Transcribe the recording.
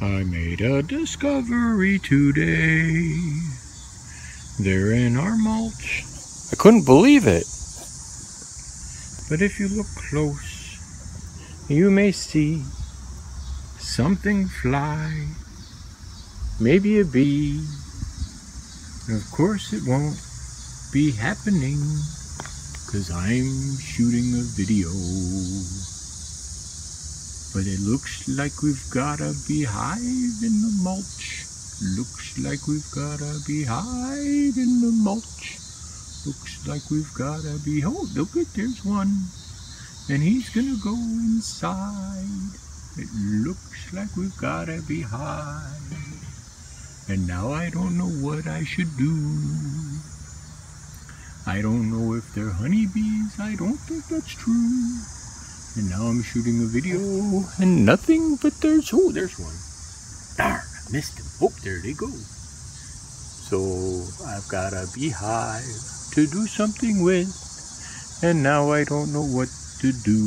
I made a discovery today. They're in our mulch. I couldn't believe it. But if you look close, you may see something fly. Maybe a bee. And of course it won't be happening. Cause I'm shooting a video. But it looks like we've got a beehive in the mulch. Looks like we've got a beehive in the mulch. Looks like we've got a bee. Oh, look it, there's one. And he's gonna go inside. It looks like we've got a beehive. And now I don't know what I should do. I don't know if they're honeybees. I don't think that's true. And now I'm shooting a video and nothing but there's oh there's one. Darn, I missed him. Oh, there they go. So I've got a beehive to do something with, and now I don't know what to do.